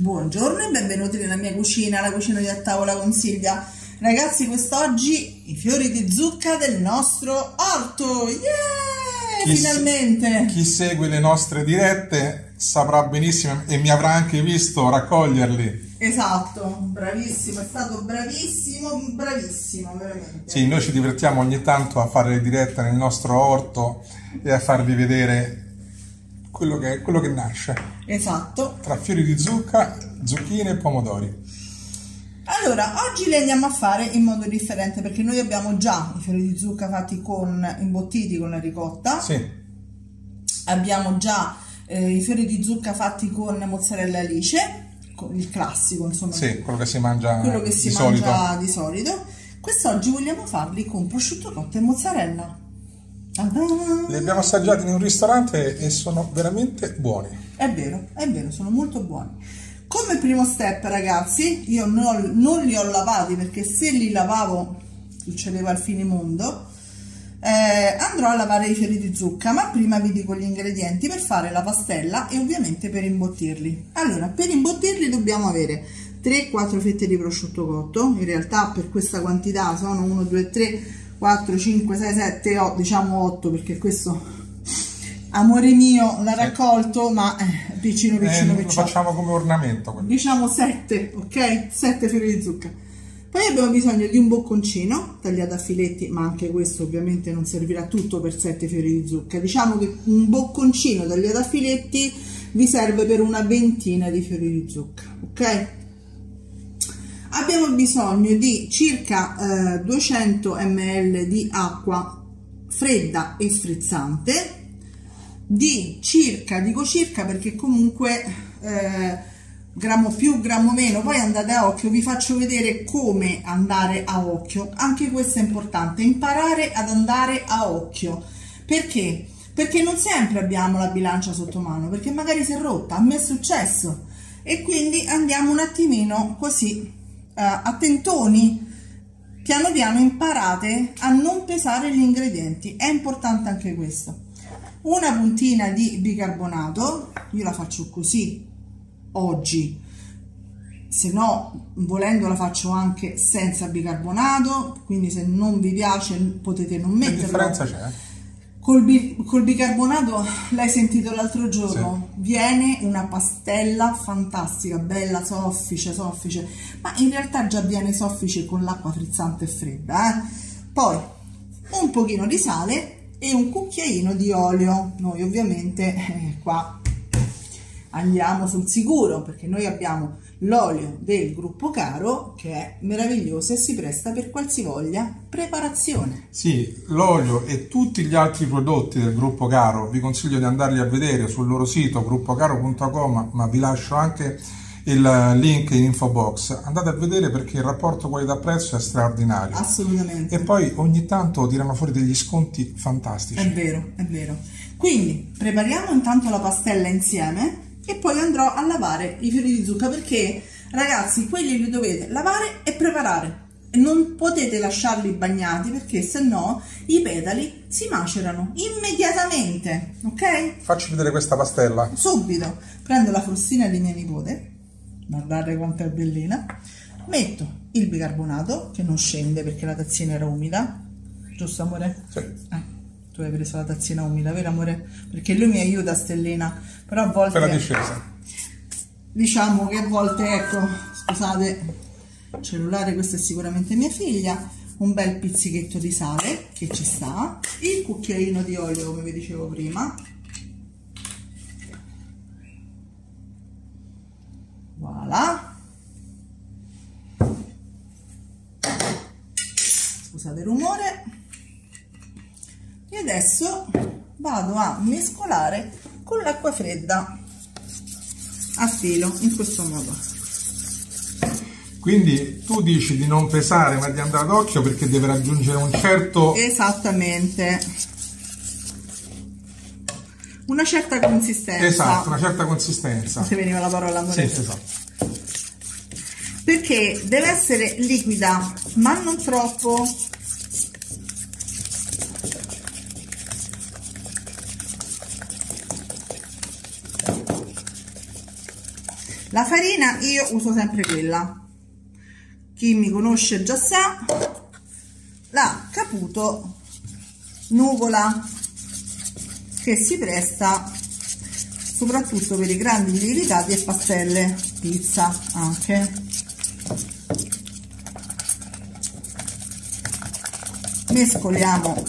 Buongiorno e benvenuti nella mia cucina, la cucina di a tavola con Silvia. Ragazzi, quest'oggi i fiori di zucca del nostro orto. Yeah! Chi Finalmente! Chi segue le nostre dirette saprà benissimo e mi avrà anche visto raccoglierli. Esatto, bravissimo, è stato bravissimo, bravissimo, veramente. Sì, noi ci divertiamo ogni tanto a fare le dirette nel nostro orto e a farvi vedere quello che, quello che nasce Esatto. tra fiori di zucca, zucchine e pomodori. Allora, oggi li andiamo a fare in modo differente perché noi abbiamo già i fiori di zucca fatti con imbottiti con la ricotta. Sì, abbiamo già eh, i fiori di zucca fatti con mozzarella alice, il classico, insomma, sì, quello che si mangia quello che si di mangia solito. di solito. Quest'oggi vogliamo farli con prosciutto cotto e mozzarella. Li abbiamo assaggiati in un ristorante e sono veramente buoni. È vero, è vero, sono molto buoni. Come primo step, ragazzi, io non, non li ho lavati perché se li lavavo succedeva il finimondo. Eh, andrò a lavare i fiori di zucca, ma prima vi dico gli ingredienti per fare la pastella e ovviamente per imbottirli. Allora, per imbottirli dobbiamo avere 3-4 fette di prosciutto cotto, in realtà per questa quantità sono 1, 2, 3, 4, 5, 6, 7, 8, diciamo 8 perché questo amore mio l'ha raccolto, ma eh, piccino Eh, piccino lo piccino. facciamo come ornamento. quello. Diciamo 7, ok? 7 fiori di zucca. Poi abbiamo bisogno di un bocconcino tagliato a filetti, ma anche questo ovviamente non servirà tutto per 7 fiori di zucca. Diciamo che un bocconcino tagliato a filetti vi serve per una ventina di fiori di zucca, ok? Abbiamo bisogno di circa eh, 200 ml di acqua fredda e frizzante, di circa, dico circa perché comunque eh, grammo più, grammo meno, poi andate a occhio, vi faccio vedere come andare a occhio, anche questo è importante, imparare ad andare a occhio, perché? Perché non sempre abbiamo la bilancia sotto mano, perché magari si è rotta, a me è successo, e quindi andiamo un attimino così, eh, attentoni, piano piano imparate a non pesare gli ingredienti, è importante anche questo. Una puntina di bicarbonato io la faccio così oggi. Se no volendo la faccio anche senza bicarbonato quindi se non vi piace potete non Che metterlo. differenza c'è? Col, bi- col bicarbonato, l'hai sentito l'altro giorno, viene una pastella fantastica, bella soffice, soffice, ma in realtà già viene soffice con l'acqua frizzante e fredda. eh. Poi un pochino di sale e un cucchiaino di olio. Noi ovviamente eh, qua andiamo sul sicuro perché noi abbiamo l'olio del gruppo caro che è meraviglioso e si presta per qualsivoglia preparazione. Sì, l'olio e tutti gli altri prodotti del gruppo Caro vi consiglio di andarli a vedere sul loro sito gruppocaro.com, ma vi lascio anche il link in info box. Andate a vedere perché il rapporto qualità-prezzo è straordinario. Assolutamente. E poi ogni tanto tirano fuori degli sconti fantastici. È vero, è vero. Quindi prepariamo intanto la pastella insieme e poi andrò a lavare i fiori di zucca perché ragazzi quelli li dovete lavare e preparare. Non potete lasciarli bagnati perché se no i petali si macerano immediatamente, ok? Facci vedere questa pastella. Subito prendo la frustina di mia nipote, guardate quanto è bellina, metto il bicarbonato che non scende perché la tazzina era umida, giusto amore? Sì. Eh, tu hai preso la tazzina umida, vero amore? Perché lui mi aiuta, Stellina, però a volte... Per la discesa. Diciamo che a volte, ecco, scusate, cellulare, questa è sicuramente mia figlia, un bel pizzichetto di sale che ci sta, il cucchiaino di olio come vi dicevo prima, voilà, scusate il rumore, e adesso vado a mescolare con l'acqua fredda a filo in questo modo. Quindi tu dici di non pesare ma di andare ad occhio perché deve raggiungere un certo... esattamente. Una certa consistenza. Esatto, una certa consistenza. se veniva la parola Sì, amore esatto. perché deve essere liquida ma non troppo la farina io uso sempre quella. Chi mi conosce già sa la caputo nuvola che si presta soprattutto per i grandi lievitati e pastelle pizza anche. Mescoliamo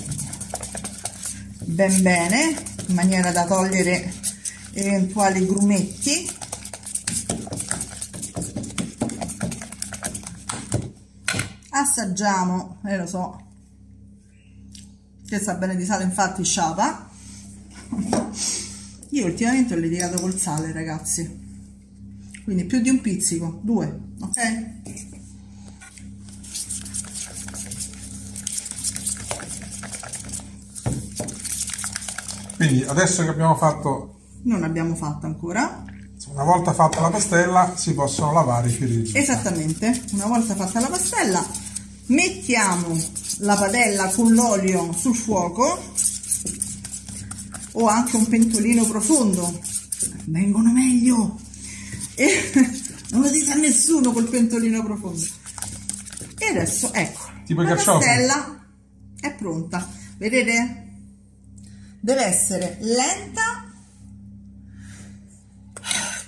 ben bene in maniera da togliere eventuali grumetti assaggiamo eh lo so che sa bene di sale infatti sciapa io ultimamente ho litigato col sale ragazzi. Quindi più di un pizzico due ok? Quindi adesso che abbiamo fatto non abbiamo fatto ancora. Una volta fatta la pastella si possono lavare i fiori di zucca esattamente una volta fatta la pastella mettiamo la padella con l'olio sul fuoco o anche un pentolino profondo. Vengono meglio. E non lo dite a nessuno col pentolino profondo. E adesso ecco tipo la pastella è pronta. Vedete? Deve essere lenta.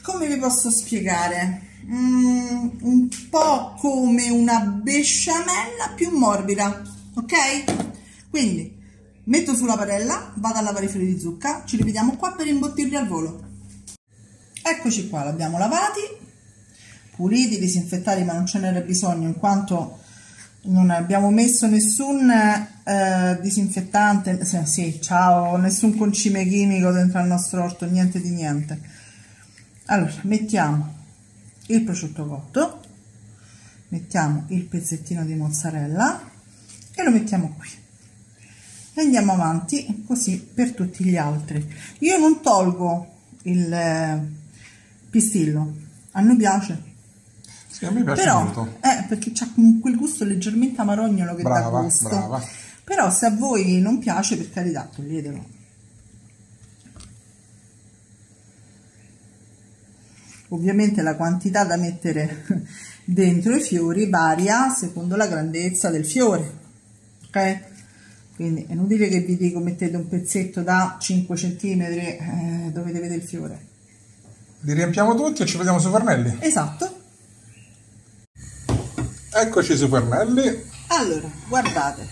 Come vi posso spiegare mm, un po' come una besciamella più morbida ok? Quindi metto sulla padella vado a lavare i fiori di zucca ci rivediamo qua per imbottirli al volo. Eccoci qua l'abbiamo lavati. Puliti disinfettati ma non ce n'era bisogno in quanto non abbiamo messo nessun eh, disinfettante sì, sì, ciao nessun concime chimico dentro al nostro orto niente di niente. Allora mettiamo il prosciutto cotto mettiamo il pezzettino di mozzarella e lo mettiamo qui. E andiamo avanti così per tutti gli altri. Io non tolgo il eh, pistillo a noi piace. Sì, a me piace però molto. eh, perché c'ha quel gusto leggermente amarognolo che Brava, dà gusto. brava. però se a voi non piace per carità toglietelo ovviamente la quantità da mettere dentro i fiori varia secondo la grandezza del fiore ok? Quindi è inutile che vi dico mettete un pezzetto da 5 cm eh, dove vedere il fiore. Li riempiamo tutti e ci vediamo sui fornelli esatto. Eccoci sui fornelli allora guardate.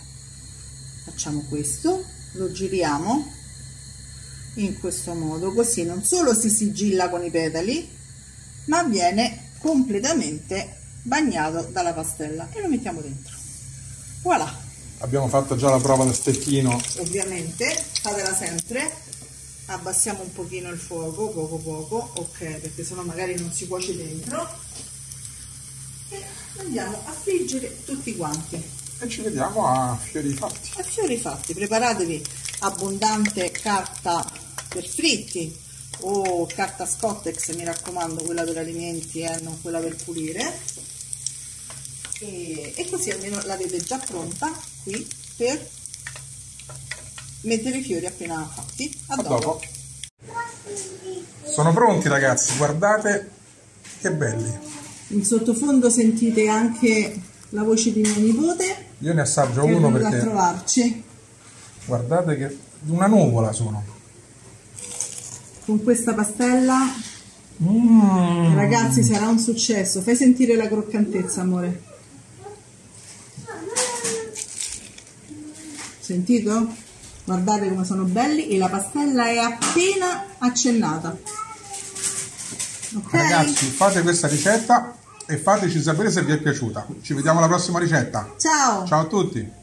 Facciamo questo lo giriamo in questo modo così non solo si sigilla con i petali ma viene completamente bagnato dalla pastella e lo mettiamo dentro. Voilà. Abbiamo fatto già la prova del stecchino. Ovviamente fatela sempre. Abbassiamo un pochino il fuoco poco poco ok perché sennò magari non si cuoce dentro. E andiamo a friggere tutti quanti. E ci vediamo a fiori fatti. A fiori fatti. Preparatevi abbondante carta per fritti o carta scottex mi raccomando quella per alimenti e eh, non quella per pulire. E, e così almeno l'avete già pronta qui per mettere i fiori appena fatti. A, a dopo. dopo sono pronti ragazzi guardate che belli. In sottofondo sentite anche la voce di mia nipote. Io ne assaggio uno venuta a perché trovarci. guardate che una nuvola sono con questa pastella? Mm. ragazzi sarà un successo. Fai sentire la croccantezza amore. Sentito? guardate come sono belli e la pastella è appena accennata. Ok? ragazzi fate questa ricetta e fateci sapere se vi è piaciuta. Ci vediamo alla prossima ricetta. Ciao. Ciao a tutti